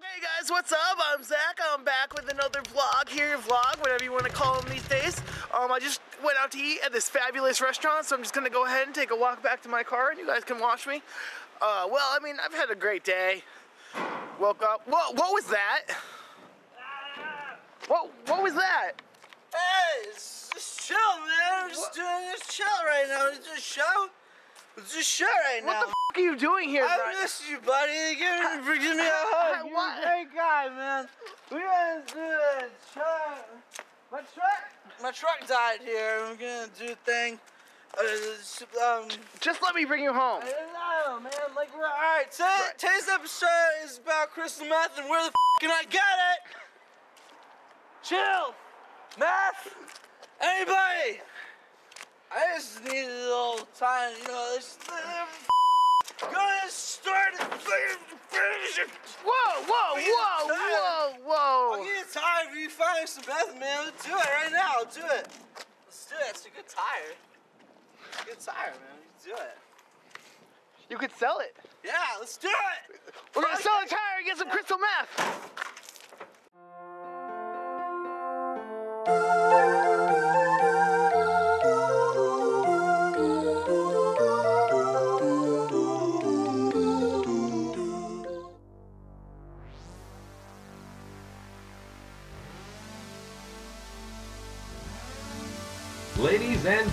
Okay, guys, what's up? I'm Zach. I'm back with another vlog here, vlog, whatever you want to call them these days. Um, I just went out to eat at this fabulous restaurant, so I'm just gonna go ahead and take a walk back to my car, and you guys can watch me. Uh, well, I mean, I've had a great day. Woke up. Whoa, what was that? What? What was that? Hey, it's just chill, man. We're just doing this chill right now. It's just show. Show right What now. the f are you doing here, I Brian? miss you, buddy. For giving me a hug. You're What? a great guy, man. We're gonna do a truck. My truck, my truck died here. We're gonna do a thing. Uh, um, Just let me bring you home. I don't know, man. Like we're all right. Today, Right. today's episode is about crystal meth, and where the f can I get it? Chill, meth. Anybody? I just need a little time, you know. This, gonna start and finish it. Whoa, whoa, whoa, whoa, whoa. I'll get tired if you find some meth, man. Let's do it right now. Let's do it. Let's do it. It's a good tire. It's a good tire, man. Let's do it. You could sell it. Yeah, let's do it. We're gonna sell a tire and get some crystal meth.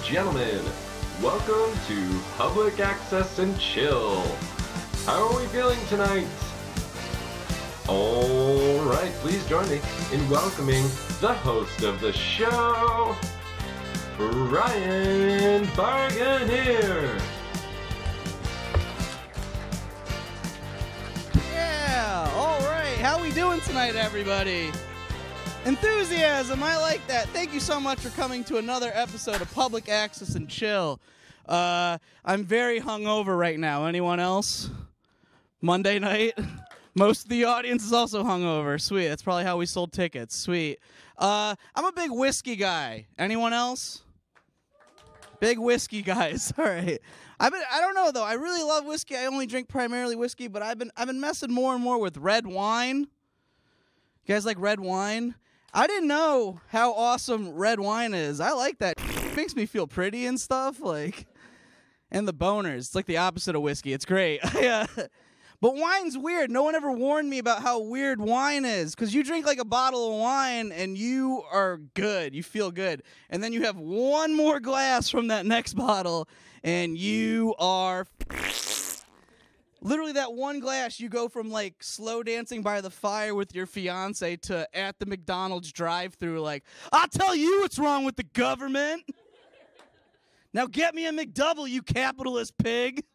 Gentlemen, welcome to Public Access and Chill. How are we feeling tonight? Alright, please join me in welcoming the host of the show, Brian Barganier. Yeah, all right. How we doing tonight, everybody? Enthusiasm, I like that. Thank you so much for coming to another episode of Public Access and Chill. Uh, I'm very hungover right now. Anyone else? Monday night. Most of the audience is also hungover. Sweet. That's probably how we sold tickets. Sweet. Uh, I'm a big whiskey guy. Anyone else? Big whiskey guys. All right. I've been I don't know though. I really love whiskey. I only drink primarily whiskey, but I've been I've been messing more and more with red wine. You guys like red wine? I didn't know how awesome red wine is. I like that. It makes me feel pretty and stuff like and the boners. It's like the opposite of whiskey. It's great. But wine's weird. No one ever warned me about how weird wine is. Because you drink like a bottle of wine and you are good. You feel good. And then you have one more glass from that next bottle and you are. Literally, that one glass, you go from like slow dancing by the fire with your fiance to at the McDonald's drive through, like, I'll tell you what's wrong with the government. Now get me a McDouble, you capitalist pig.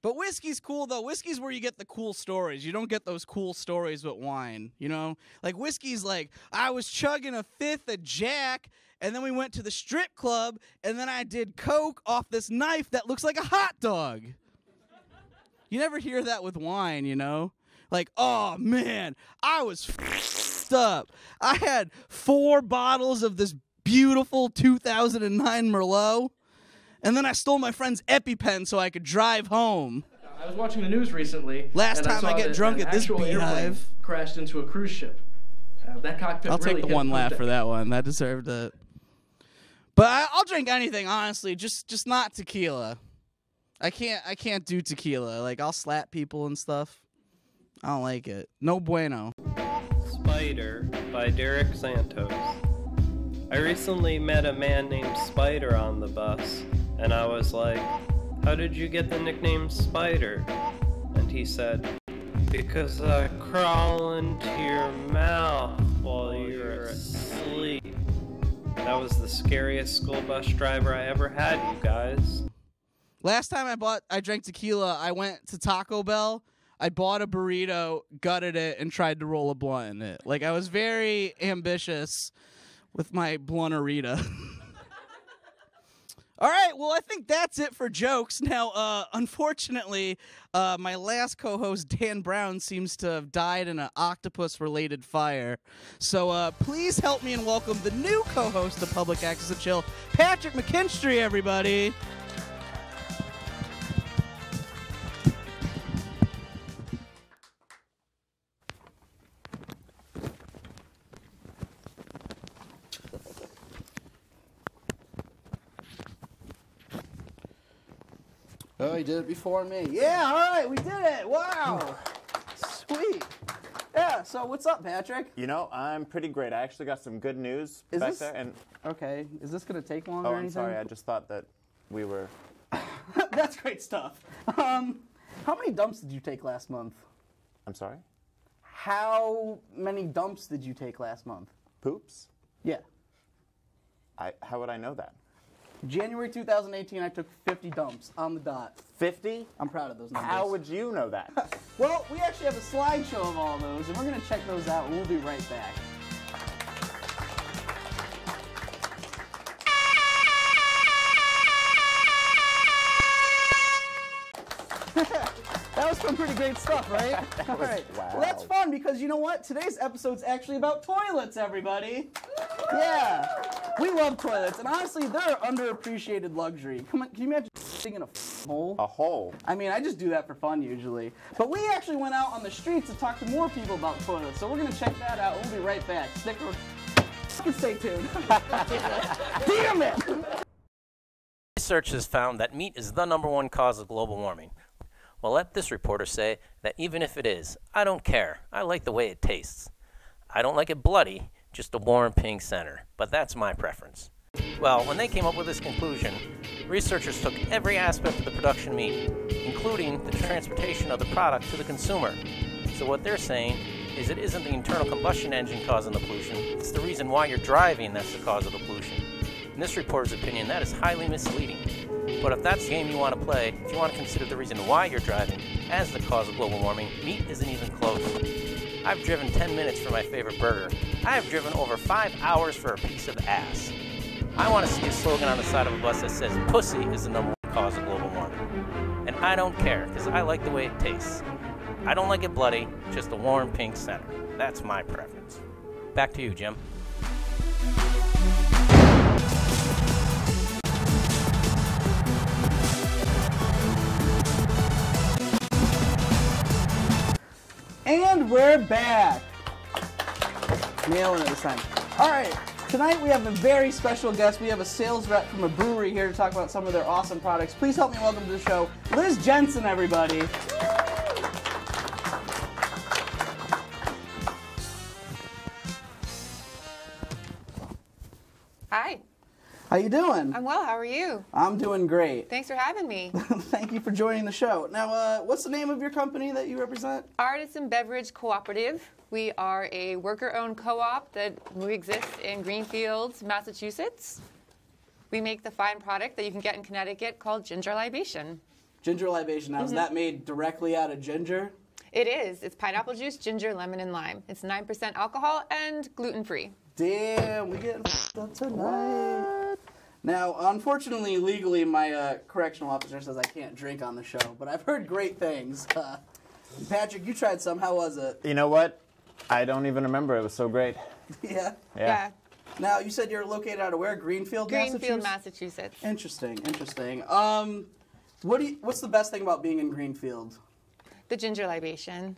But whiskey's cool though. Whiskey's where you get the cool stories. You don't get those cool stories with wine, you know? Like whiskey's like, I was chugging a fifth of Jack, and then we went to the strip club, and then I did coke off this knife that looks like a hot dog. You never hear that with wine, you know? Like, oh man, I was f***ed up. I had four bottles of this beautiful 2009 Merlot. And then I stole my friend's EpiPen so I could drive home. I was watching the news recently. Last I time I saw get that drunk at this beehive. crashed into a cruise ship. Uh, that cockpit I'll really take the one laugh for that one. That deserved it. But I, I'll drink anything, honestly. Just just not tequila. I can't I can't do tequila. Like I'll slap people and stuff. I don't like it. No bueno. Spider by Derek Santos. I recently met a man named Spider on the bus, and I was like, How did you get the nickname Spider? And he said, Because I crawl into your mouth while you're asleep. That was the scariest school bus driver I ever had, you guys. Last time I bought I drank tequila, I went to Taco Bell. I bought a burrito, gutted it, and tried to roll a blunt in it. Like I was very ambitious with my blunterita. All right, well, I think that's it for jokes. Now, uh, unfortunately, uh, my last co-host Dan Brown seems to have died in an octopus-related fire. So, uh, please help me and welcome the new co-host of Public Access and Chill, Patrick McKinstry. Everybody. Did it before me. Yeah, all right, we did it. Wow. Sweet. Yeah, so what's up, Patrick? You know, I'm pretty great. I actually got some good news Is back this- there. And Okay, is this going to take long oh, or I'm anything? sorry. I just thought that we were. That's great stuff. Um, how many dumps did you take last month? I'm sorry. How many dumps did you take last month? Poops. Yeah. I. How would I know that? January 2018, I took 50 dumps on the dot. Fifty. I'm proud of those numbers. How would you know that? Well, we actually have a slideshow of all those, and we're going to check those out, and we'll be right back. that was some pretty great stuff, right? All right. Well, that's fun because you know what? Today's episode's actually about toilets, everybody. Yeah. We love toilets, and honestly, they're underappreciated luxury. Come on, can you imagine sitting in a f- hole? A hole. I mean, I just do that for fun usually. But we actually went out on the streets to talk to more people about toilets, so we're gonna check that out. We'll be right back. Stick around. Fucking Stay tuned. Damn it! Research has found that meat is the number one cause of global warming. Well, let this reporter say that even if it is, I don't care. I like the way it tastes. I don't like it bloody, just a warm pink center, but that's my preference. Well, when they came up with this conclusion, researchers took every aspect of the production meat, including the transportation of the product to the consumer. So what they're saying is it isn't the internal combustion engine causing the pollution, it's the reason why you're driving that's the cause of the pollution. In this reporter's opinion, that is highly misleading. But if that's the game you want to play, if you want to consider the reason why you're driving as the cause of global warming, meat isn't even close. I've driven 10 minutes for my favorite burger. I have driven over 5 hours for a piece of ass. I want to see a slogan on the side of a bus that says, Pussy is the number one cause of global warming. And I don't care, because I like the way it tastes. I don't like it bloody, just a warm pink center. That's my preference. Back to you, Jim. And we're back. Nailing it this time. All right. Tonight we have a very special guest. We have a sales rep from a brewery here to talk about some of their awesome products. Please help me welcome to the show, Liz Jensen, everybody. How you doing? I'm well. How are you? I'm doing great. Thanks for having me. Thank you for joining the show. Now, uh, what's the name of your company that you represent? Artisan Beverage Cooperative. We are a worker-owned co-op that we exist in Greenfield, Massachusetts. We make the fine product that you can get in Connecticut called ginger libation. Ginger libation. Now, is that made directly out of ginger? It is. It's pineapple juice, ginger, lemon, and lime. It's 9% alcohol and gluten-free. Damn, we getting f***ed up tonight. Now, unfortunately, legally, my uh, correctional officer says I can't drink on the show, but I've heard great things. Uh, Patrick, you tried some. How was it? You know what? I don't even remember. It was so great. yeah. Yeah. Now, you said you're located out of where? Greenfield, Greenfield, Massachusetts? Massachusetts. Interesting, interesting. Um, what do you, what's the best thing about being in Greenfield? The ginger libation.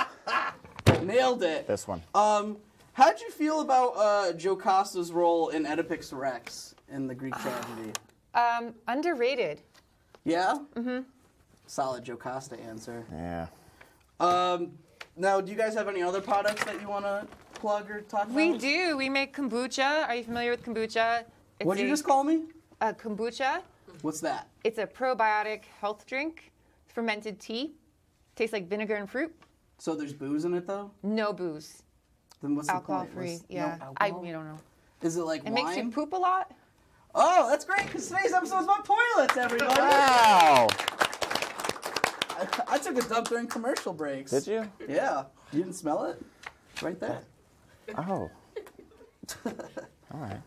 Nailed it. This one. Um, how did you feel about uh, Jocasta's role in Oedipus Rex in the Greek tragedy? Um, underrated. Yeah? Mm-hmm. Solid Jocasta answer. Yeah. Um, now, do you guys have any other products that you want to plug or talk about? We do. We make kombucha. Are you familiar with kombucha? It's What'd you just call me? A kombucha. What's that? It's a probiotic health drink, fermented tea. Tastes like vinegar and fruit. So there's booze in it, though? No booze. Then what's the Alcohol point? free. What's- no Yeah. alcohol? I you don't know. Is it like It wine? makes you poop a lot. Oh, that's great, because today's episode is about toilets, everybody. Wow. I, I took a dump during commercial breaks. Did you? Yeah. You didn't smell it? Right there. Oh. All right.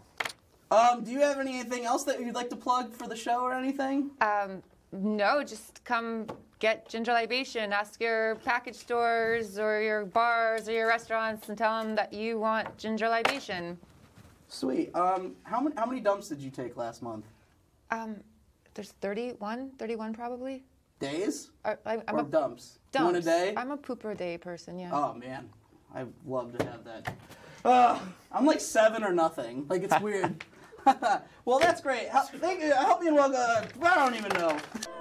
Um, do you have anything else that you'd like to plug for the show or anything? Um, no, just come get ginger libation. Ask your package stores or your bars or your restaurants and tell them that you want ginger libation. Sweet. Um, how many how many dumps did you take last month? Um, there's 31, 31 probably. Days Or, I, I'm or a dumps? dumps. One a day. I'm a pooper a day person. Yeah. Oh man, I'd love to have that. Uh, I'm like seven or nothing. Like it's weird. well, that's great. Help, thank you. Help me and welcome. I don't even know.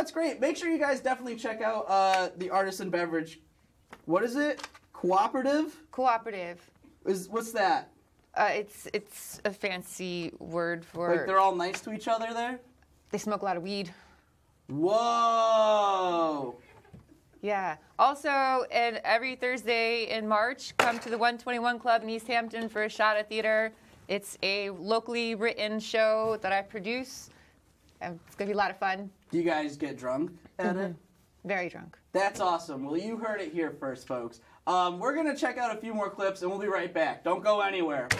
that's great. Make sure you guys definitely check out uh, the artisan beverage. What is it? Cooperative? Cooperative. Is what's that? Uh, it's it's a fancy word for. Like they're all nice to each other there? They smoke a lot of weed. Whoa! Yeah. Also, and every Thursday in March, come to the 121 Club in East Hampton for a shot at theater. It's a locally written show that I produce. And It's gonna be a lot of fun. Do you guys get drunk at Mm-hmm. it? Very drunk. That's awesome. Well, you heard it here first, folks. Um, we're gonna check out a few more clips and we'll be right back. Don't go anywhere. Is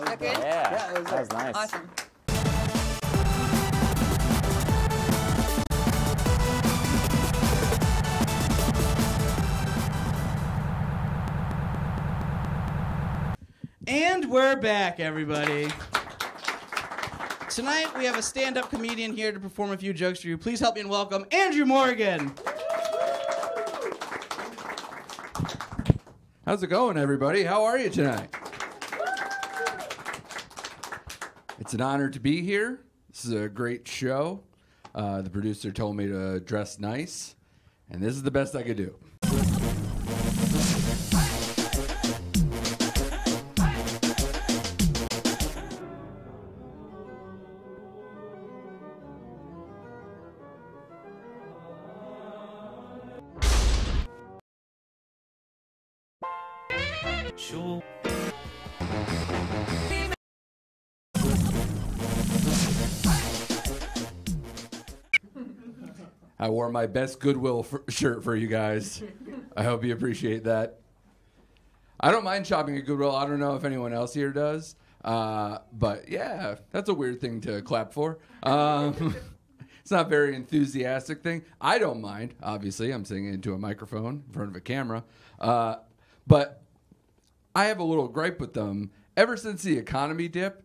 that good? Yeah, Yeah, that was that was nice. Awesome. And we're back, everybody. Tonight we have a stand-up comedian here to perform a few jokes for you. Please help me and welcome Andrew Morgan. How's it going, everybody? How are you tonight? It's an honor to be here. This is a great show. Uh, the producer told me to dress nice, and this is the best I could do. Sure. I wore my best Goodwill for, shirt for you guys. I hope you appreciate that. I don't mind shopping at Goodwill. I don't know if anyone else here does. Uh, but yeah, that's a weird thing to clap for. Um, it's not a very enthusiastic thing. I don't mind, obviously. I'm singing into a microphone in front of a camera. Uh, but I have a little gripe with them. Ever since the economy dip,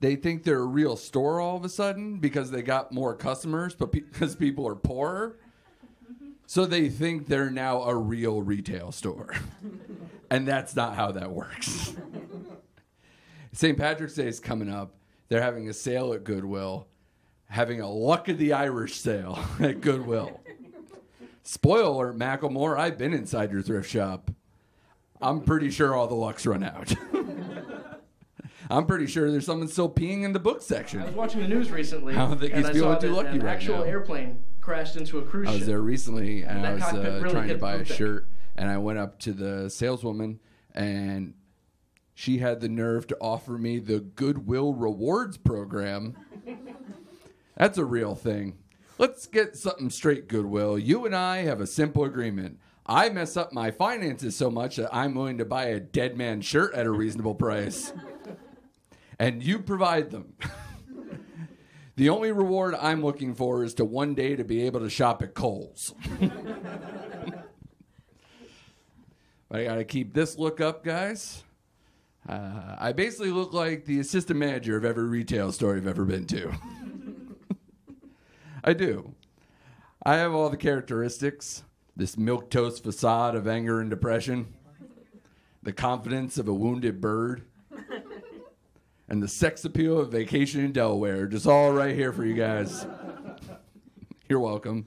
they think they're a real store all of a sudden because they got more customers, but because people are poorer. So they think they're now a real retail store. and that's not how that works. St. Patrick's Day is coming up. They're having a sale at Goodwill, having a Luck of the Irish sale at Goodwill. Spoiler Macklemore, I've been inside your thrift shop. I'm pretty sure all the lucks run out. I'm pretty sure there's someone still peeing in the book section. I was watching the news recently, I don't think and he's feeling too lucky an right actual now. airplane crashed into a cruise I was there recently and And I was uh, really trying to buy a shirt, and I went up to the saleswoman, and she had the nerve to offer me the Goodwill Rewards program. That's a real thing. Let's get something straight, Goodwill. You and I have a simple agreement. I mess up my finances so much that I'm willing to buy a dead man shirt at a reasonable price. And you provide them. the only reward I'm looking for is to one day to be able to shop at Kohl's. but I got to keep this look up, guys. Uh, I basically look like the assistant manager of every retail store I've ever been to. I do. I have all the characteristics this milquetoast facade of anger and depression, the confidence of a wounded bird, and the sex appeal of vacation in Delaware. Just all right here for you guys. You're welcome.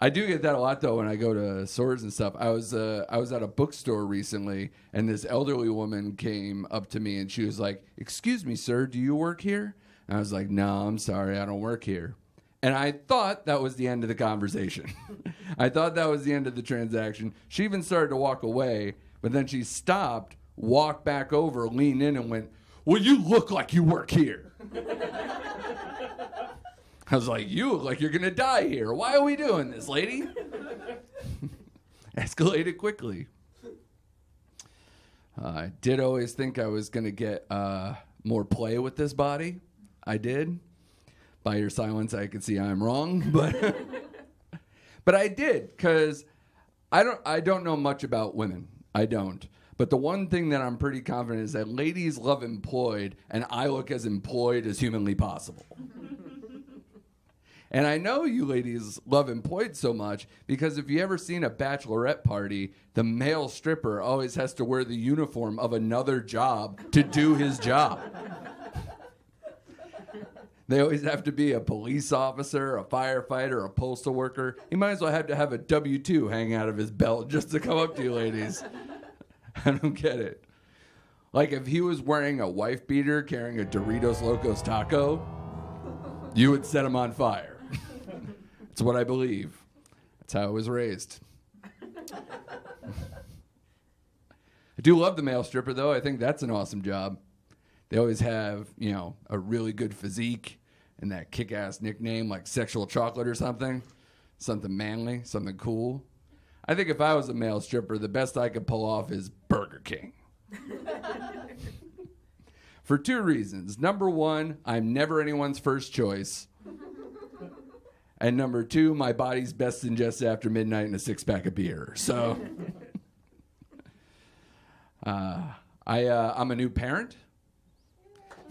I do get that a lot though when I go to stores and stuff. I was uh, I was at a bookstore recently, and this elderly woman came up to me and she was like, "Excuse me, sir, do you work here?" And I was like, "No, I'm sorry, I don't work here." And I thought that was the end of the conversation. I thought that was the end of the transaction. She even started to walk away, but then she stopped, walked back over, leaned in, and went, "Well, you look like you work here." I was like, "You look like you're gonna die here. Why are we doing this, lady?" Escalated quickly. Uh, I did always think I was gonna get uh, more play with this body. I did. By your silence, I can see I'm wrong, but but I did because I don't I don't know much about women. I don't. But the one thing that I'm pretty confident is that ladies love employed, and I look as employed as humanly possible. And I know you ladies love employed so much because if you ever seen a bachelorette party, the male stripper always has to wear the uniform of another job to do his job. They always have to be a police officer, a firefighter, a postal worker. He might as well have to have a W 2 hanging out of his belt just to come up to you, ladies. I don't get it. Like if he was wearing a wife beater carrying a Doritos Locos taco, you would set him on fire. That's what I believe. That's how I was raised. I do love the male stripper though. I think that's an awesome job. They always have, you know, a really good physique and that kick ass nickname like sexual chocolate or something. Something manly, something cool. I think if I was a male stripper, the best I could pull off is Burger King. For two reasons. Number one, I'm never anyone's first choice. And number two, my body's best ingested after midnight and a six pack of beer. So uh, I, uh, I'm a new parent.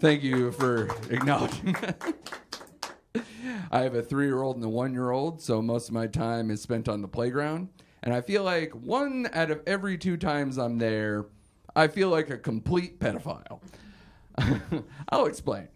Thank you for acknowledging that. I have a three year old and a one year old, so most of my time is spent on the playground. And I feel like one out of every two times I'm there, I feel like a complete pedophile. I'll explain.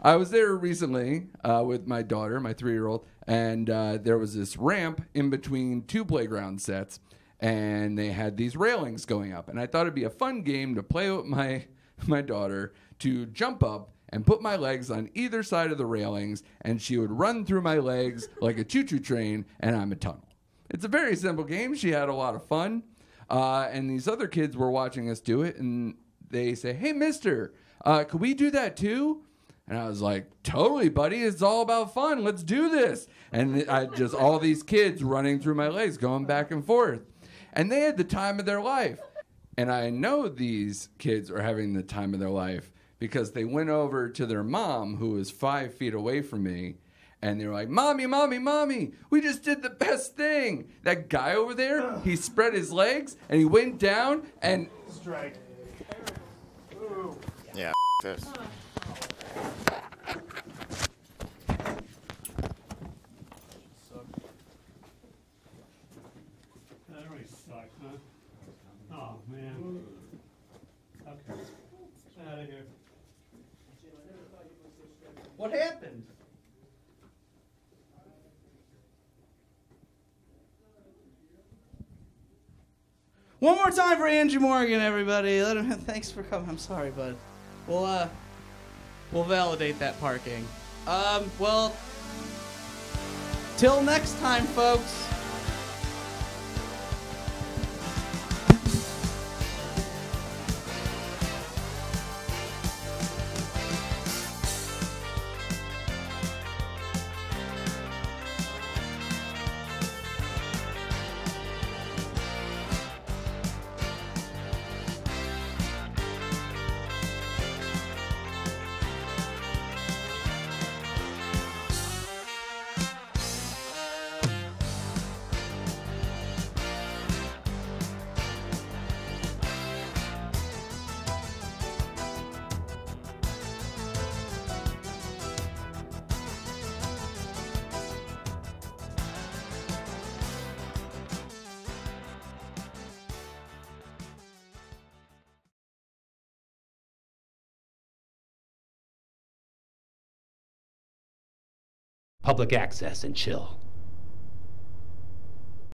I was there recently uh, with my daughter, my three year old, and uh, there was this ramp in between two playground sets, and they had these railings going up. And I thought it'd be a fun game to play with my, my daughter to jump up and put my legs on either side of the railings, and she would run through my legs like a choo choo train, and I'm a tunnel. It's a very simple game. She had a lot of fun. Uh, and these other kids were watching us do it, and they say, Hey, mister, uh, could we do that too? And I was like, totally, buddy. It's all about fun. Let's do this. And I just, all these kids running through my legs, going back and forth. And they had the time of their life. And I know these kids are having the time of their life because they went over to their mom, who was five feet away from me, and they were like, Mommy, Mommy, Mommy, we just did the best thing. That guy over there, he spread his legs and he went down and. Strike. Yeah, this. That really sucked, huh? Oh, man. Okay. Out of here. What happened? One more time for Andrew Morgan, everybody. Let him. Thanks for coming. I'm sorry, bud. We'll uh, we'll validate that parking. Um, well, till next time, folks. Public access and chill.